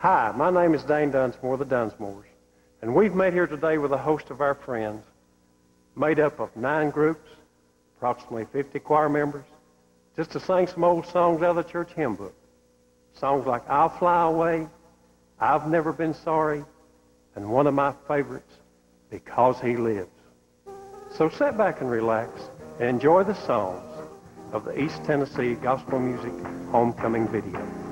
Hi, my name is Dane Dunsmore, the Dunsmores, and we've met here today with a host of our friends, made up of nine groups, approximately 50 choir members, just to sing some old songs out of the church hymn book. Songs like I'll Fly Away, I've Never Been Sorry, and one of my favorites, Because He Lives. So sit back and relax and enjoy the songs of the East Tennessee Gospel Music Homecoming Video.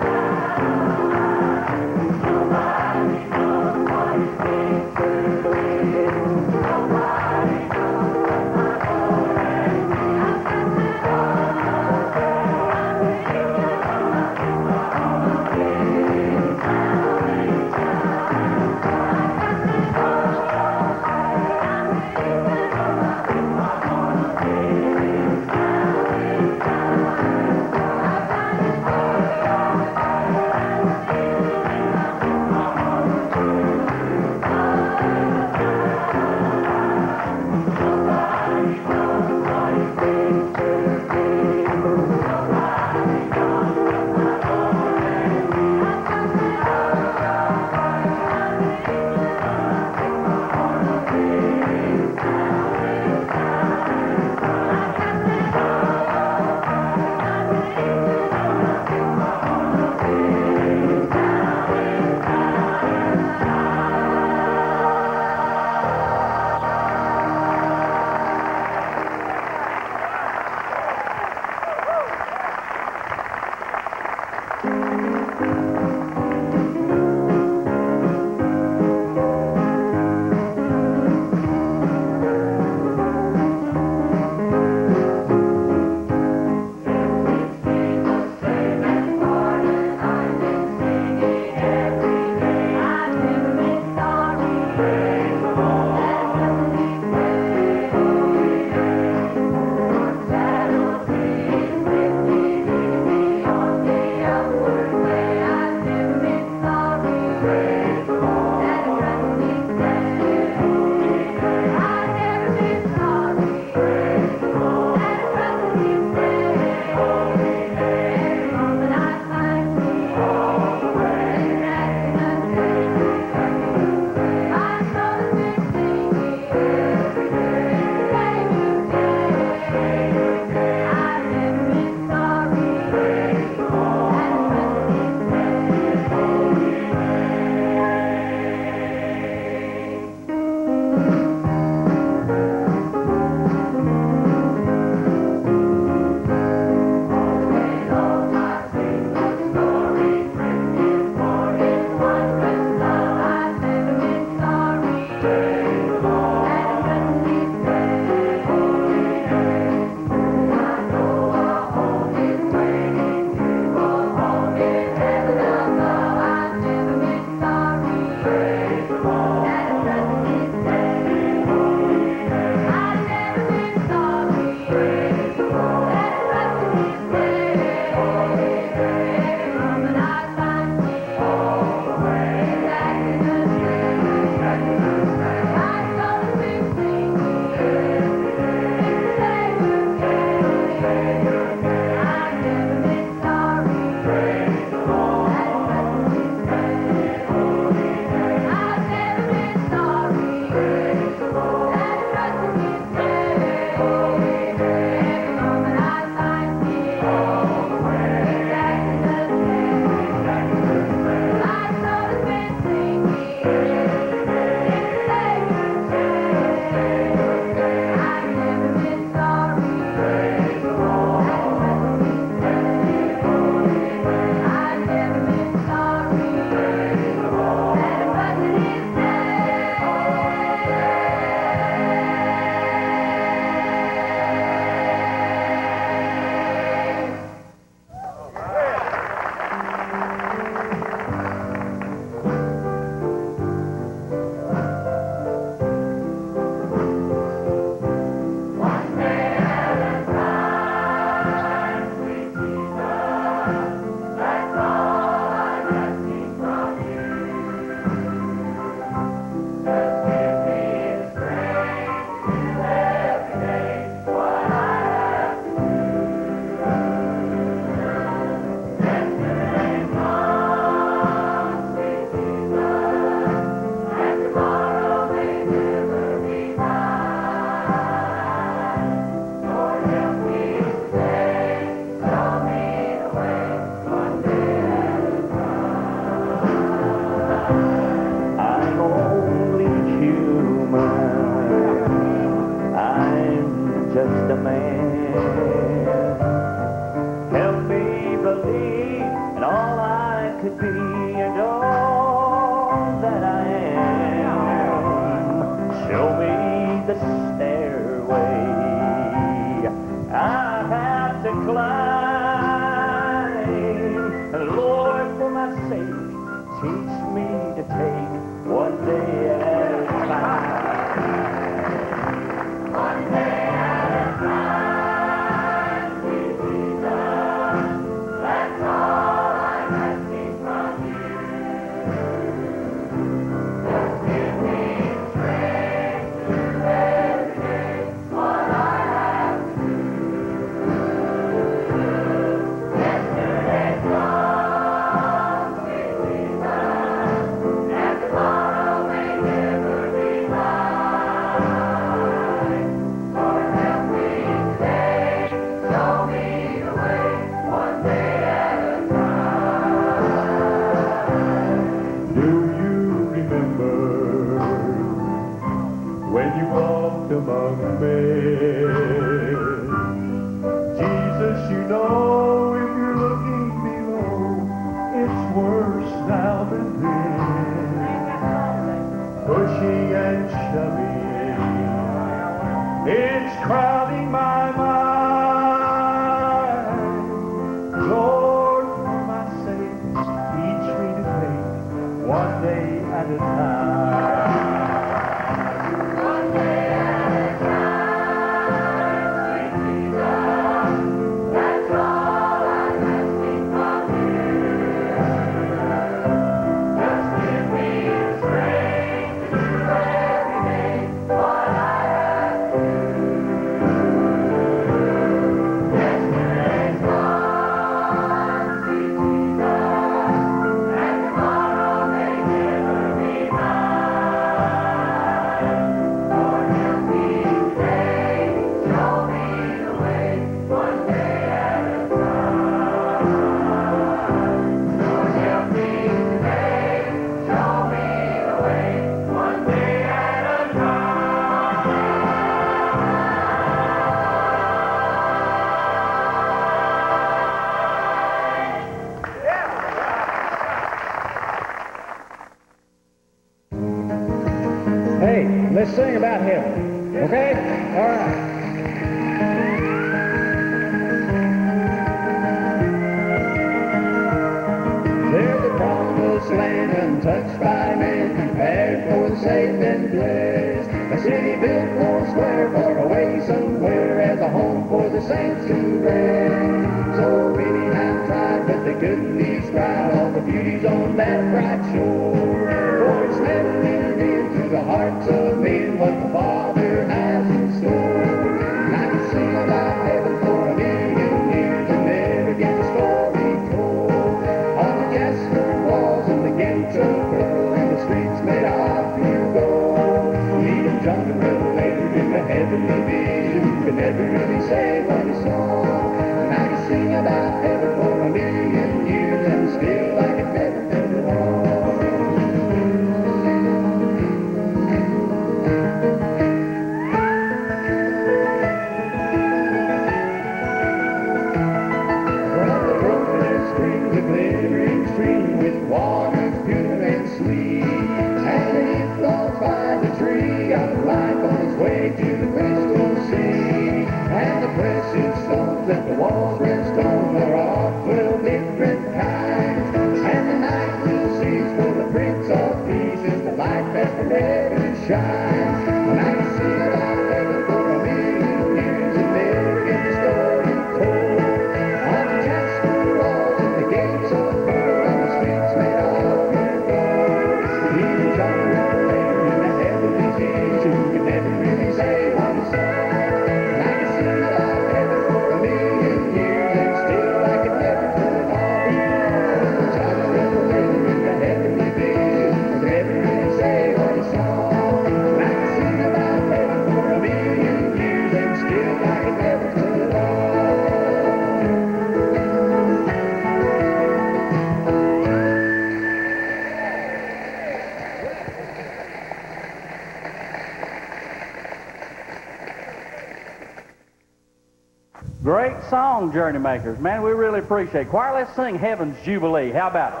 Journey makers, Man, we really appreciate it. Choir, let's sing Heaven's Jubilee. How about it?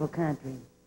Wonderful country.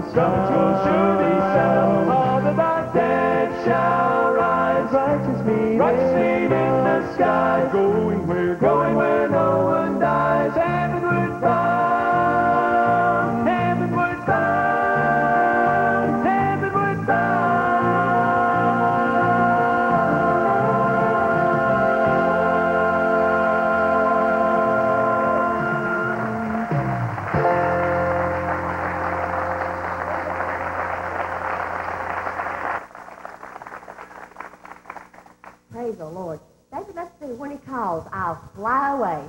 will struggle will surely sell. All the bad dead shall rise. Righteous meeting, righteous meeting in the sky. Going where, going where. fly away.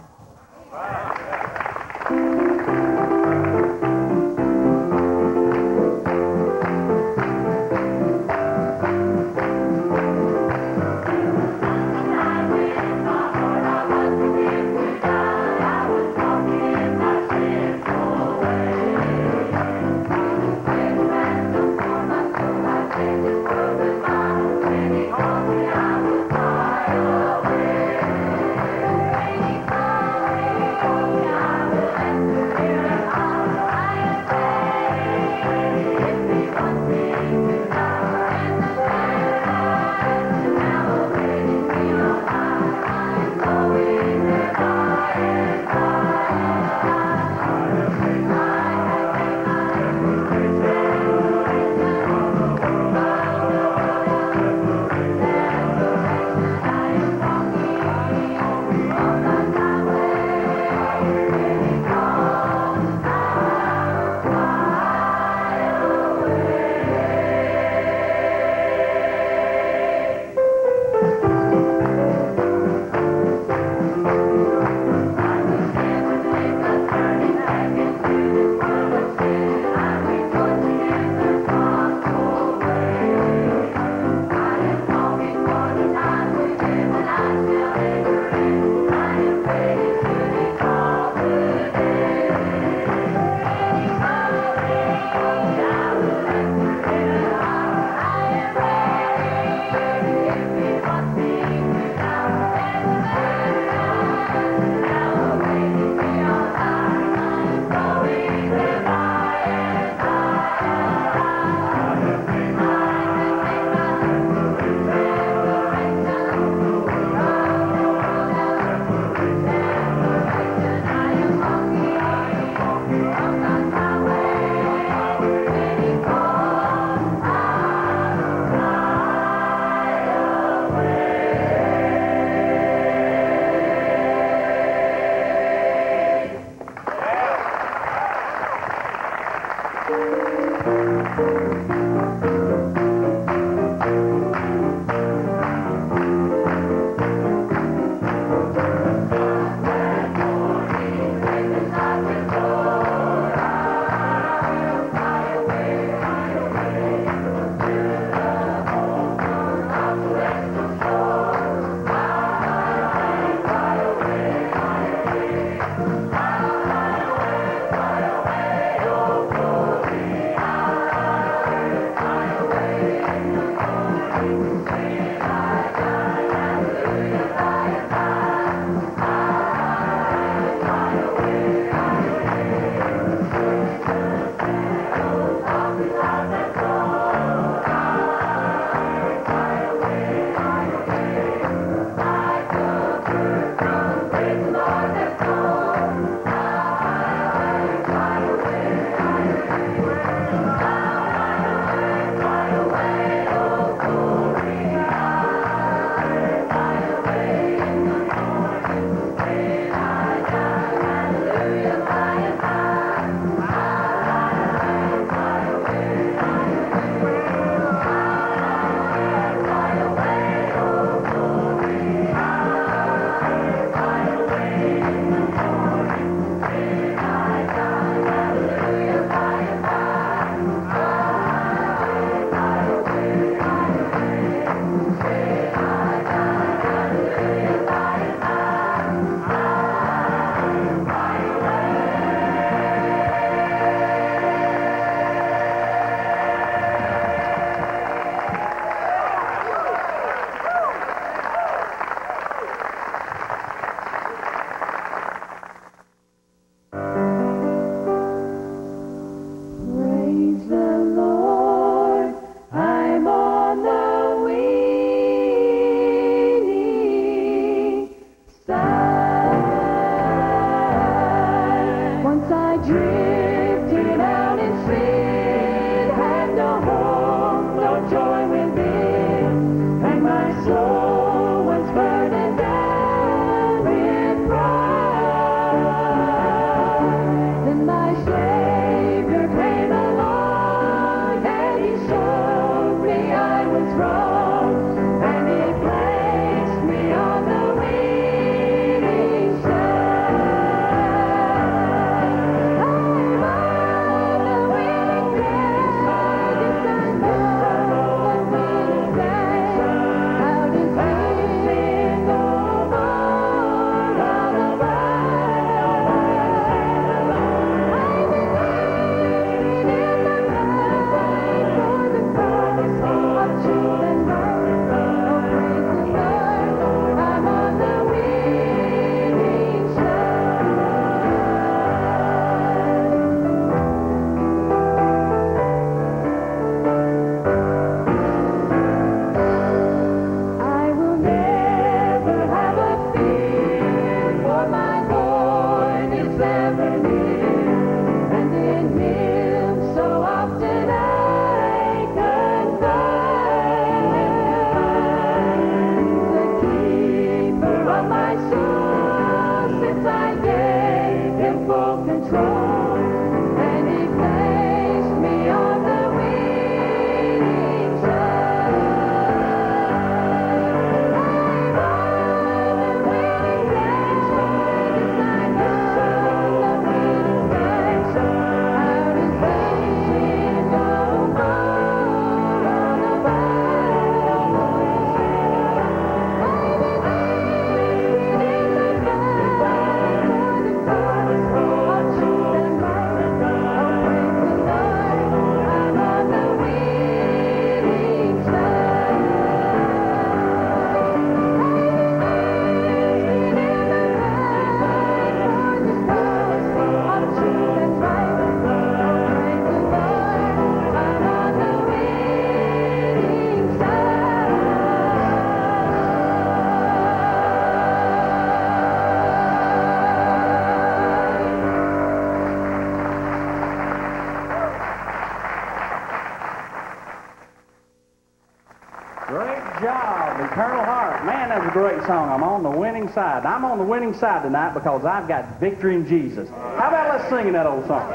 Great job, Eternal Heart. Man, that's a great song. I'm on the winning side. I'm on the winning side tonight because I've got victory in Jesus. How about let's sing that old song?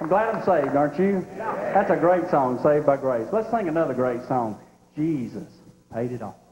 I'm glad I'm saved, aren't you? That's a great song, Saved by Grace. Let's sing another great song. Jesus paid it all.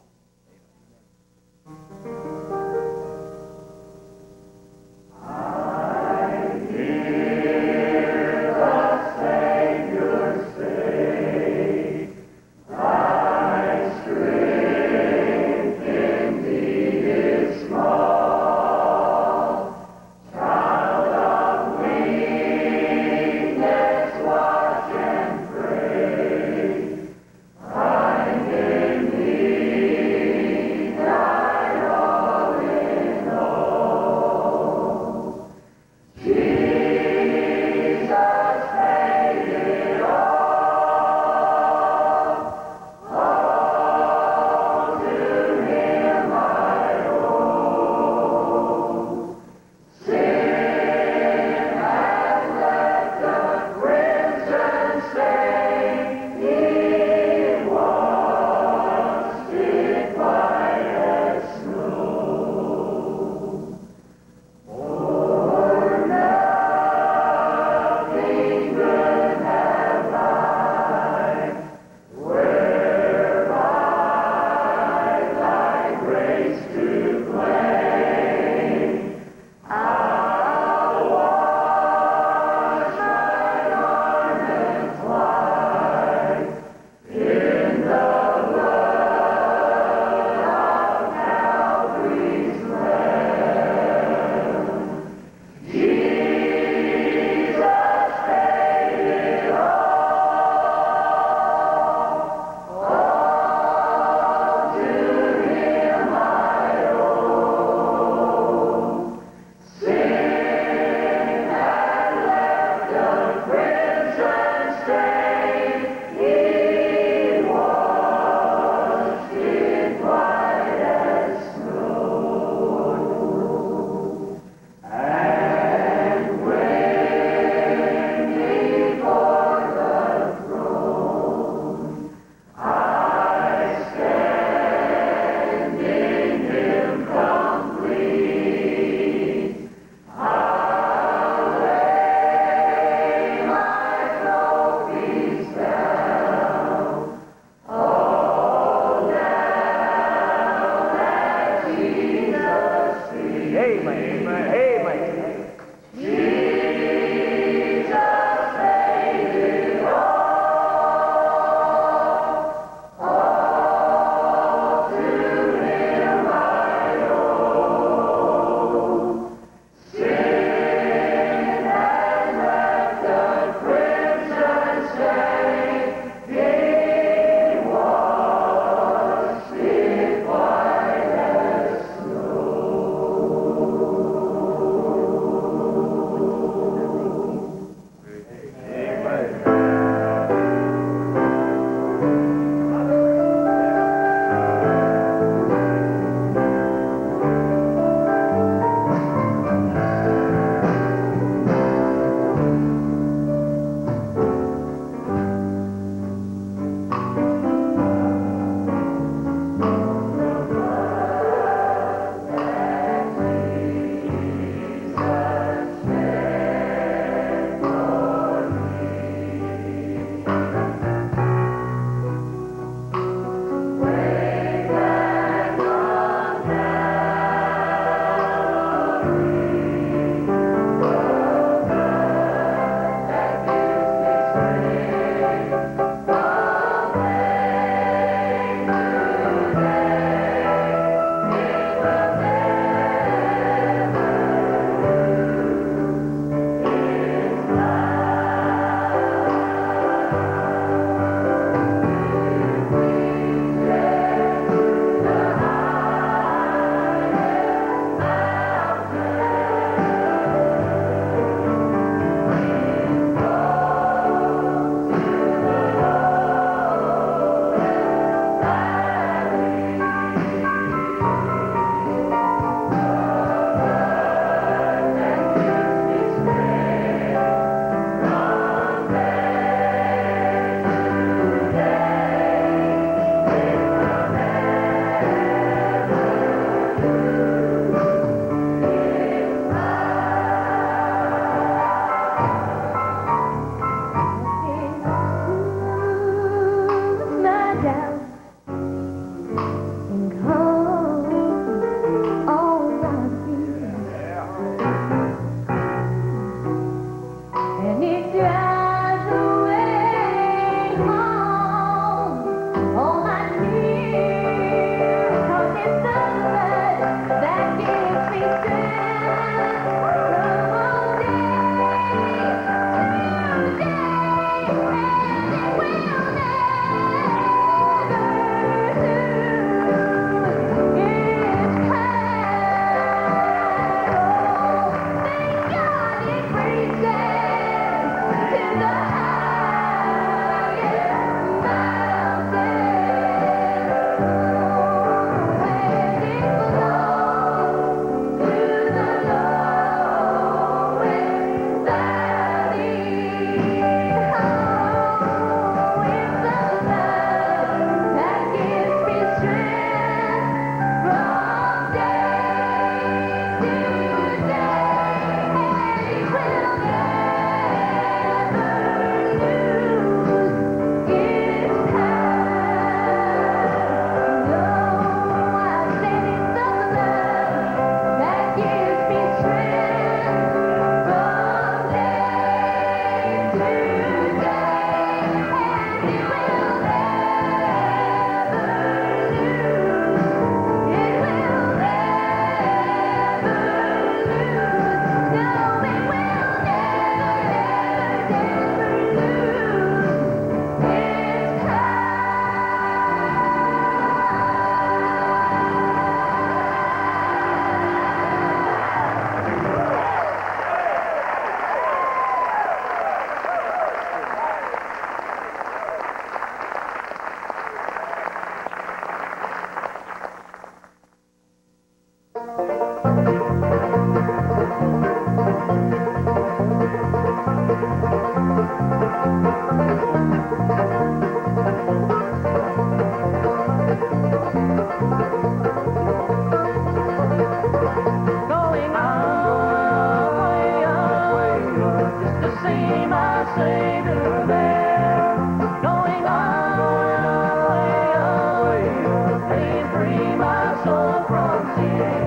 so frontier.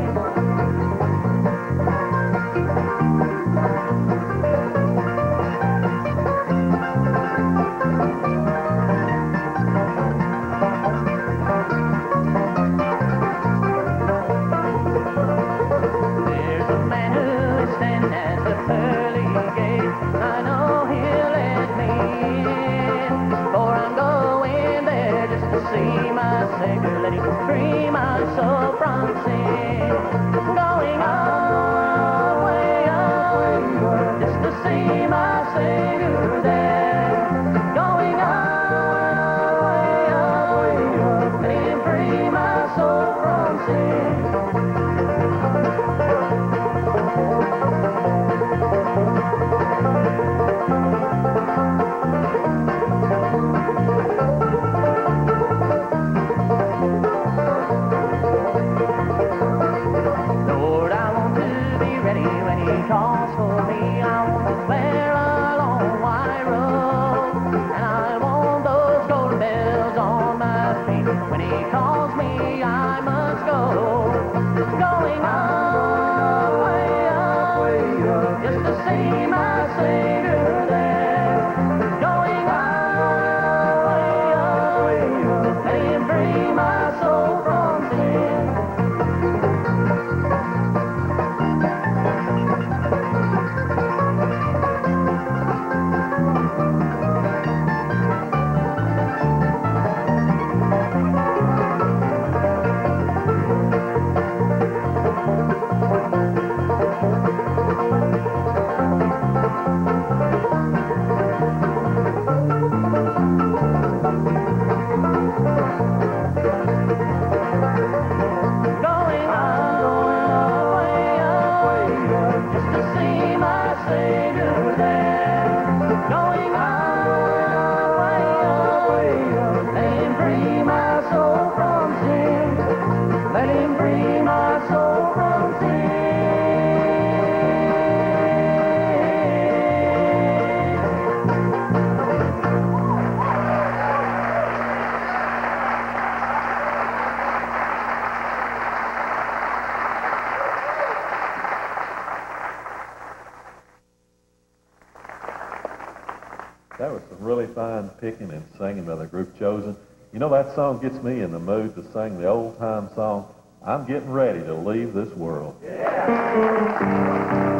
That was some really fine picking and singing by the group chosen. You know, that song gets me in the mood to sing the old-time song, I'm Getting Ready to Leave This World. Yeah.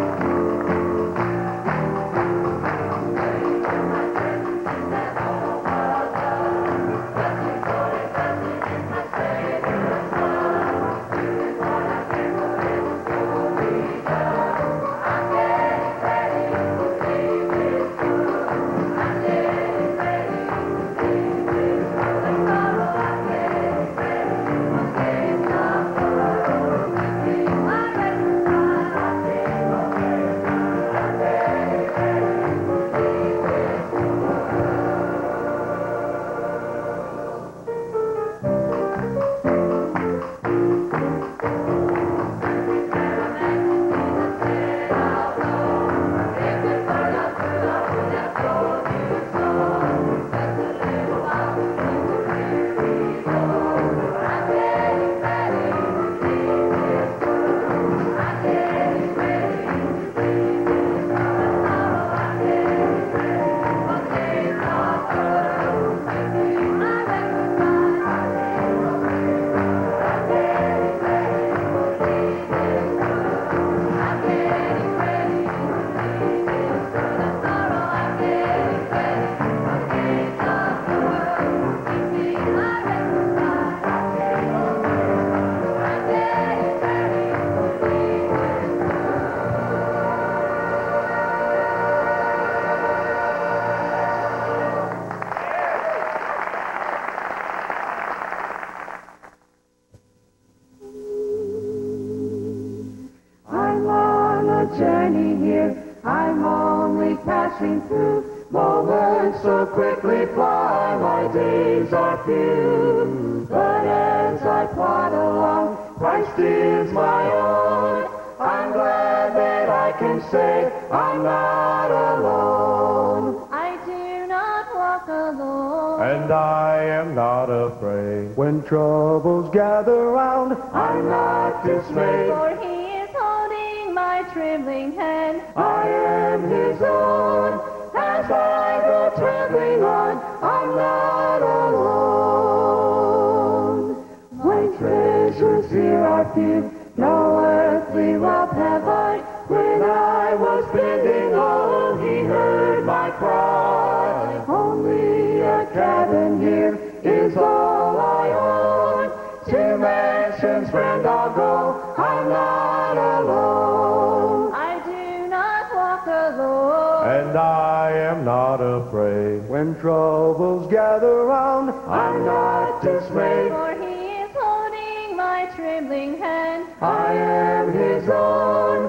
I. When I was bending low, he heard my cry. Only a cabin here is all I own. To mansions, friend, I'll go. I'm not alone. I do not walk alone. And I am not afraid. When troubles gather round, I'm not dismayed. For he is holding my trembling hand. I am his own.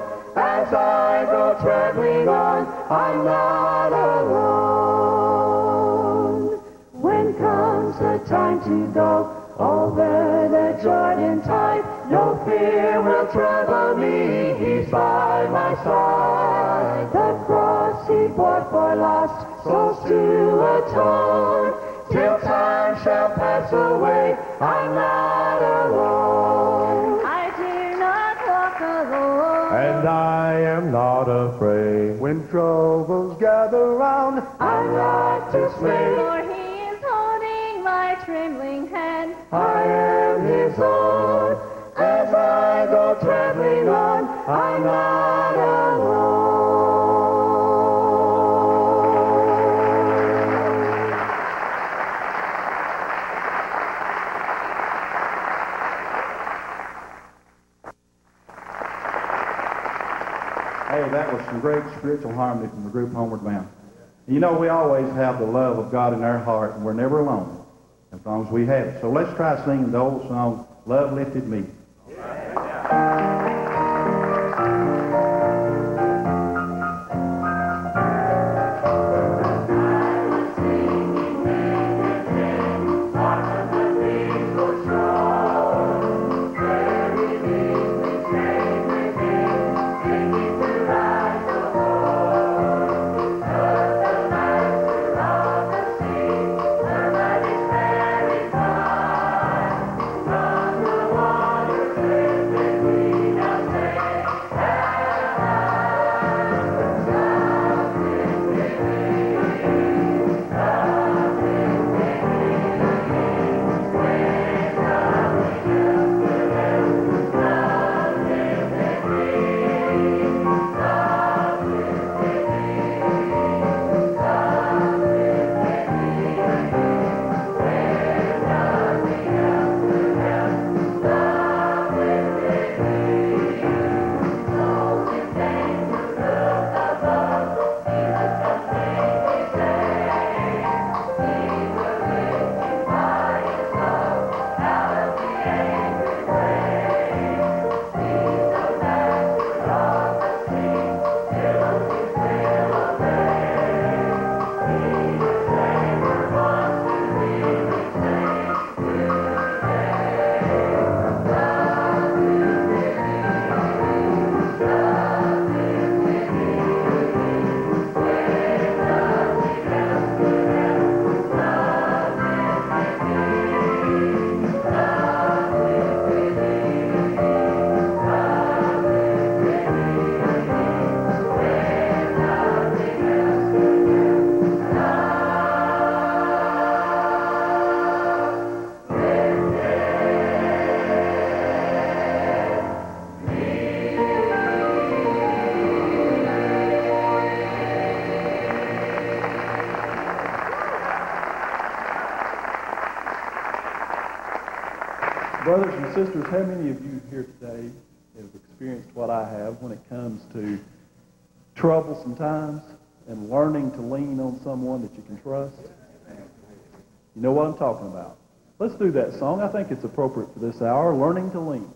As I go traveling on, I'm not alone. When comes the time to go over the Jordan tide, no fear will trouble me. He's by my side. The cross he bore for lost souls to atone. Till time shall pass away, I'm not alone. And I am not afraid. When troubles gather round, I'm not dismayed. For he is holding my trembling hand. I am his own. As I go traveling on, I'm not great spiritual harmony from the group Homeward Bound. You know, we always have the love of God in our heart, and we're never alone as long as we have it. So let's try singing the old song, Love Lifted Me. Sisters, how many of you here today have experienced what I have when it comes to troublesome times and learning to lean on someone that you can trust? You know what I'm talking about. Let's do that song. I think it's appropriate for this hour, Learning to Lean.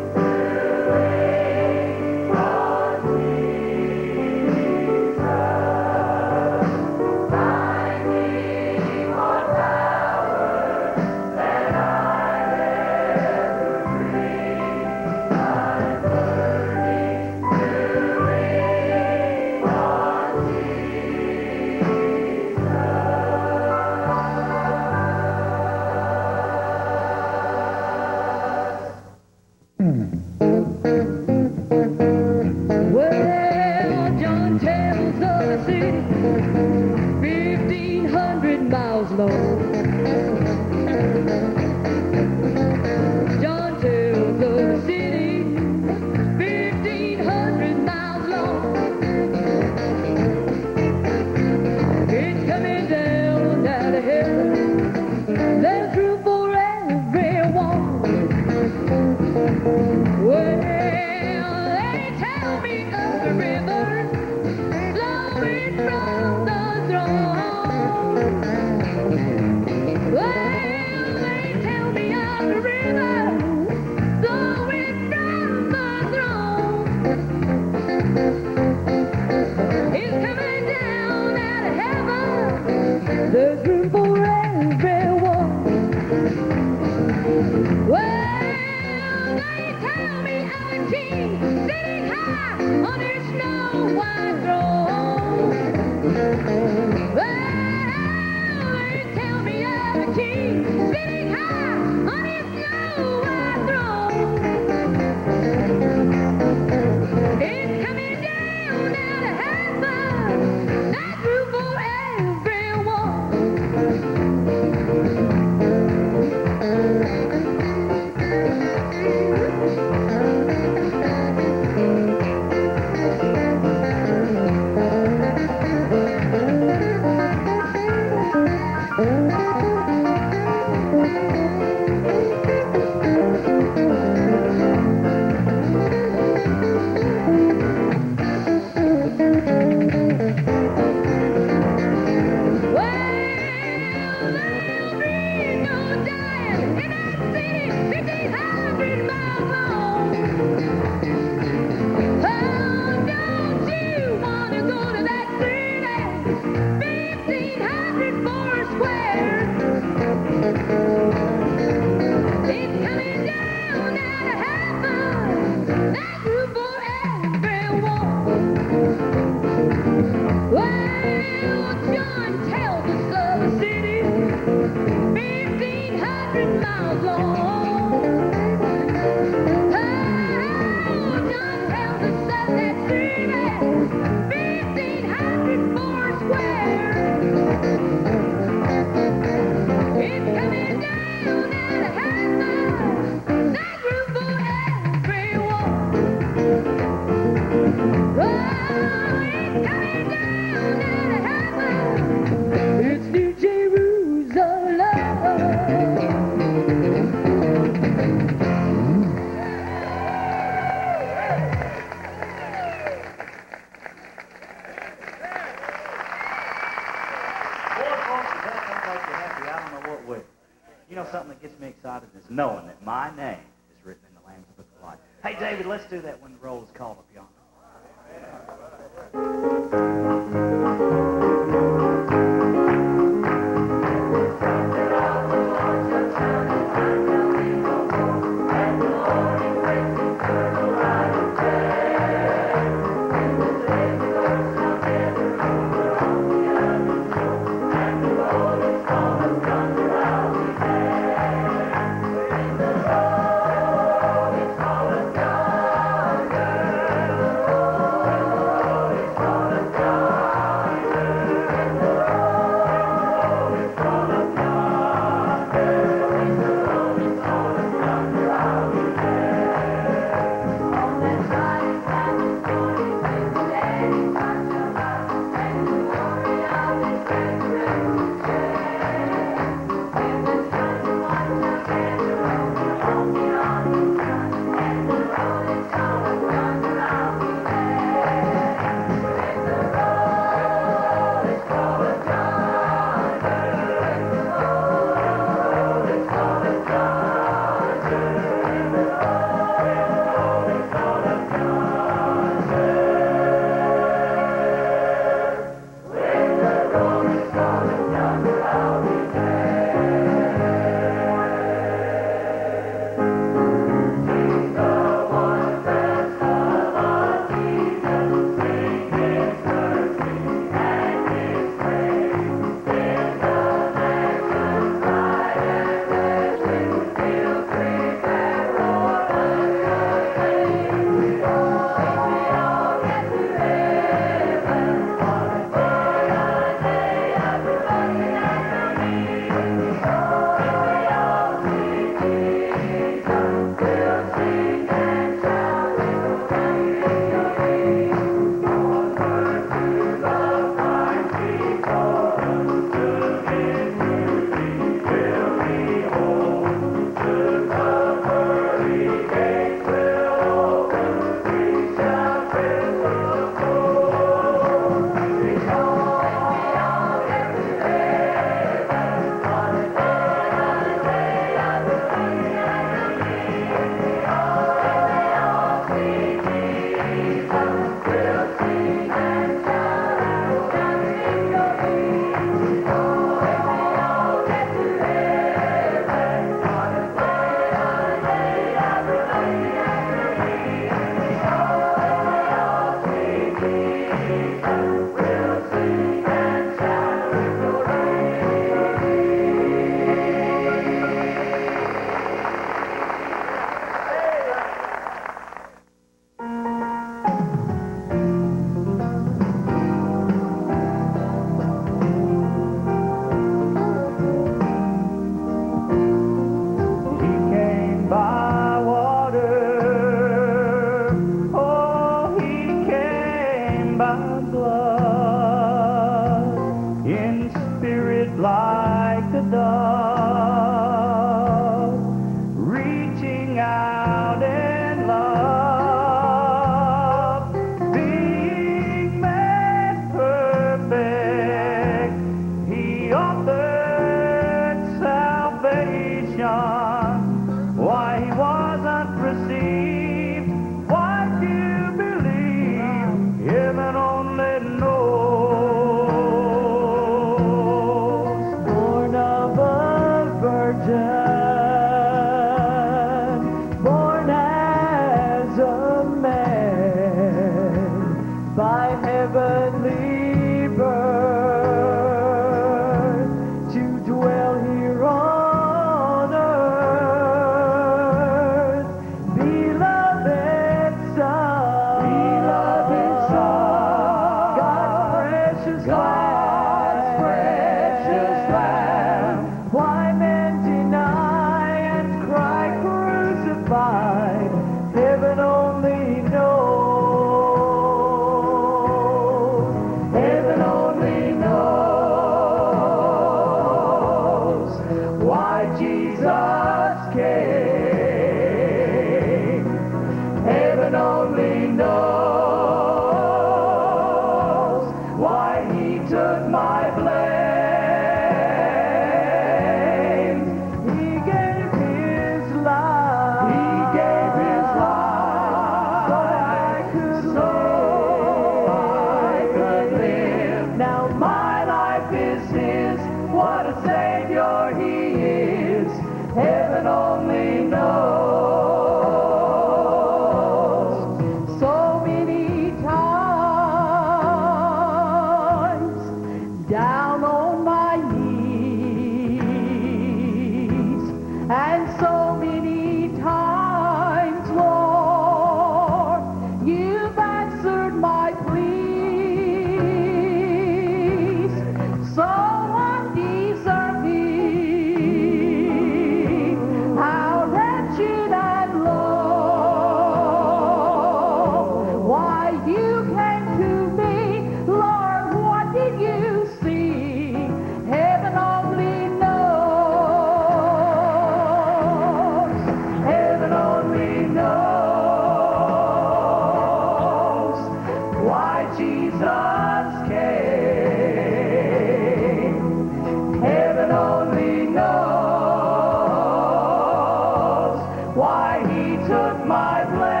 life.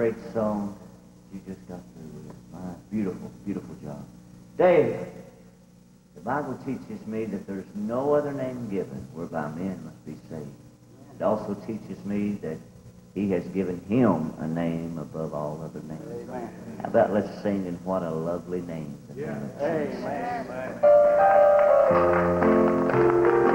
great song you just got through with. My beautiful, beautiful job. David, the Bible teaches me that there's no other name given whereby men must be saved. It also teaches me that he has given him a name above all other names. Amen. How about let's sing and what a lovely name. The yeah. name Amen.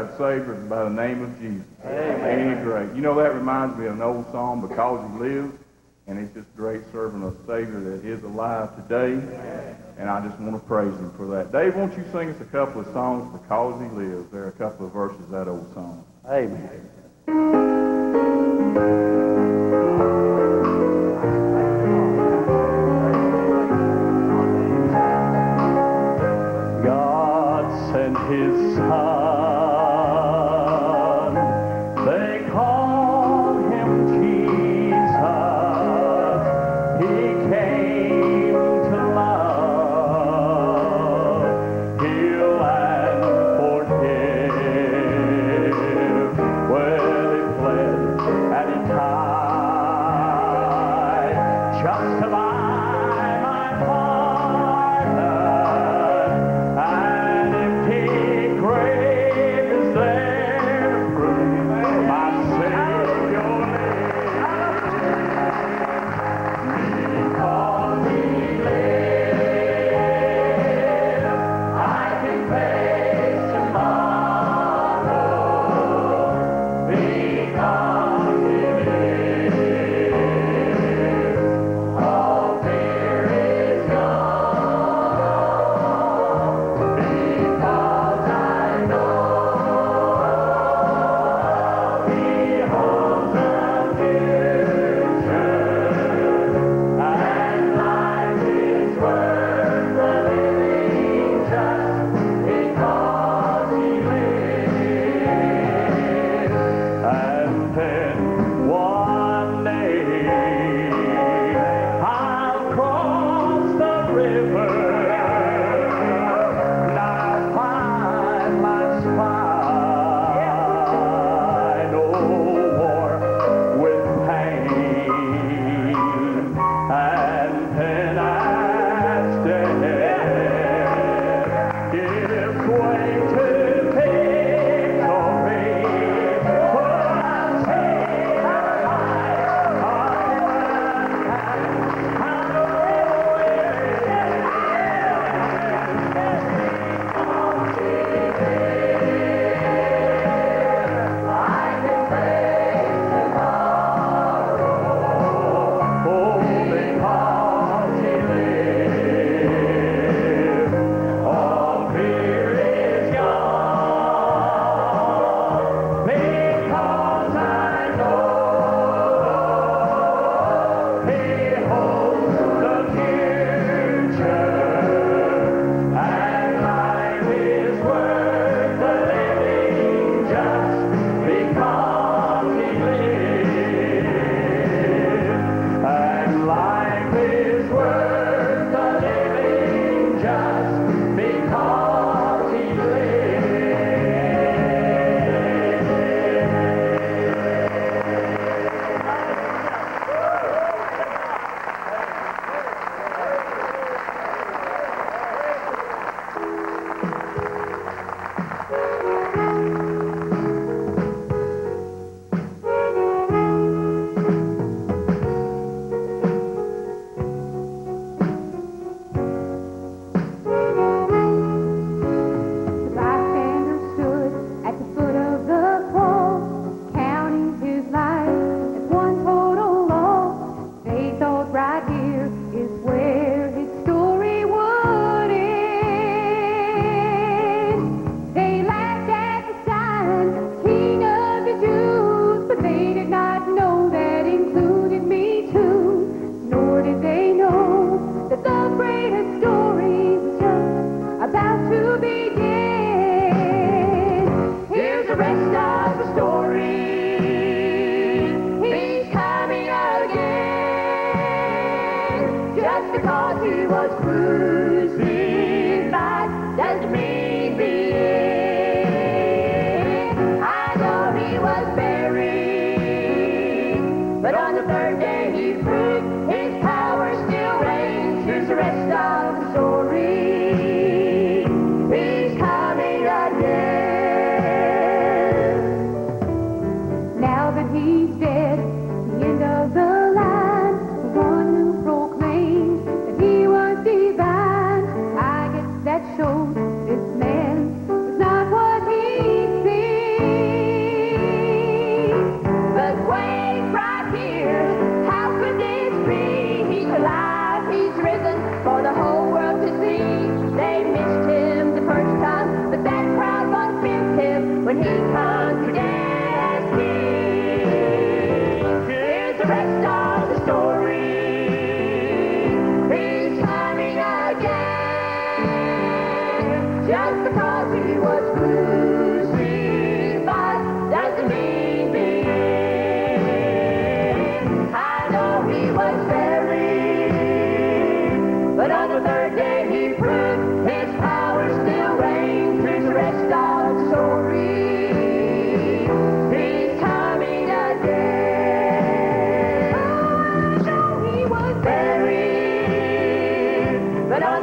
a Savior by the name of Jesus. Amen. Ain't he great? You know, that reminds me of an old song, Because He Lives, and it's just great serving a Savior that is alive today. And I just want to praise him for that. Dave, won't you sing us a couple of songs, Because He Lives? There are a couple of verses of that old song. Amen.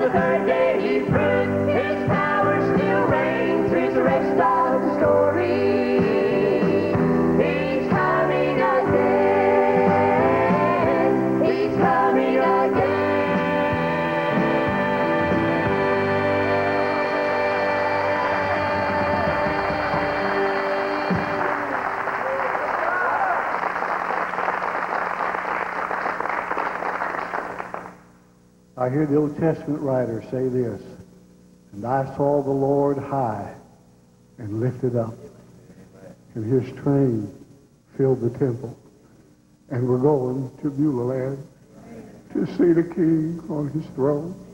The third day he proved The Old Testament writer say this, and I saw the Lord high and lifted up, and his train filled the temple. And we're going to Beulah land to see the king on his throne.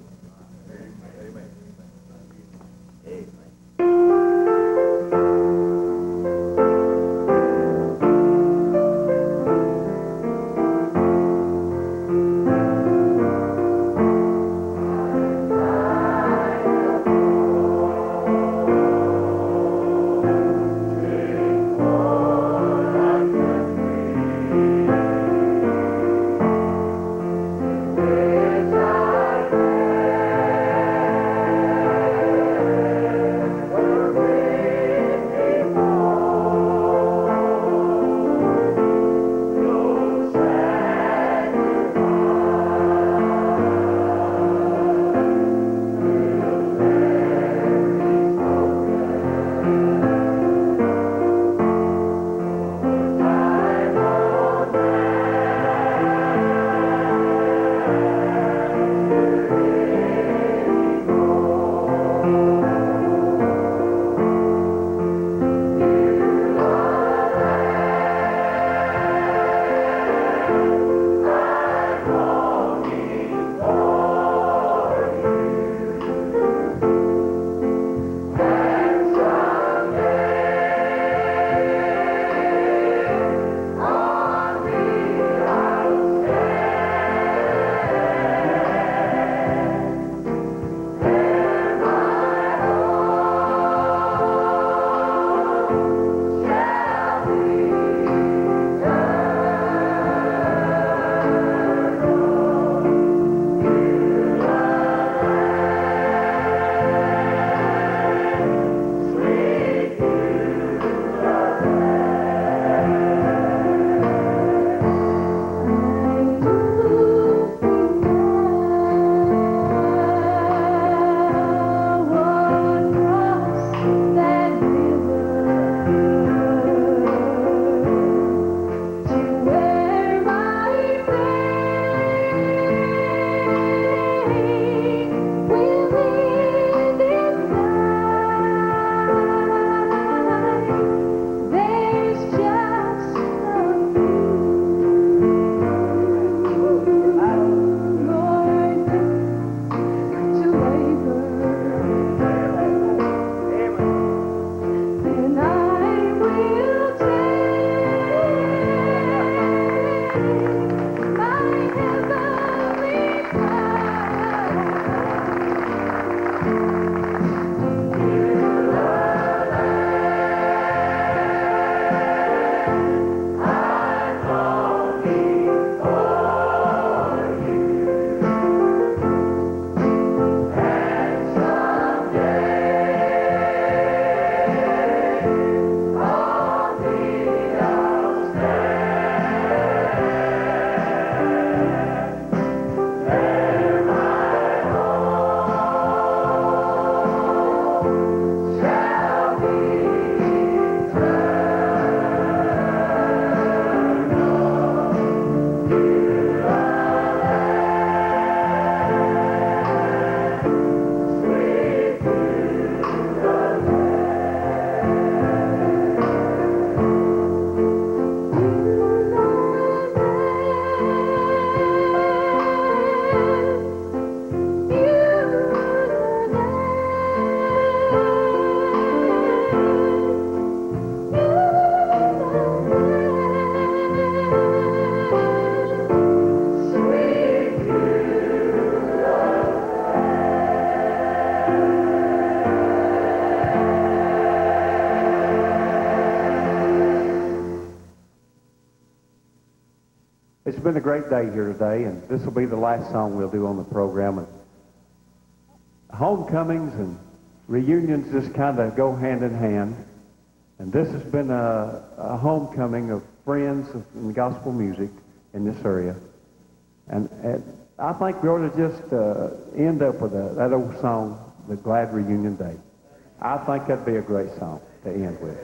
Been a great day here today, and this will be the last song we'll do on the program. And homecomings and reunions just kind of go hand in hand. And this has been a, a homecoming of friends in gospel music in this area. And, and I think we ought to just uh, end up with a, that old song, The Glad Reunion Day. I think that'd be a great song to end with.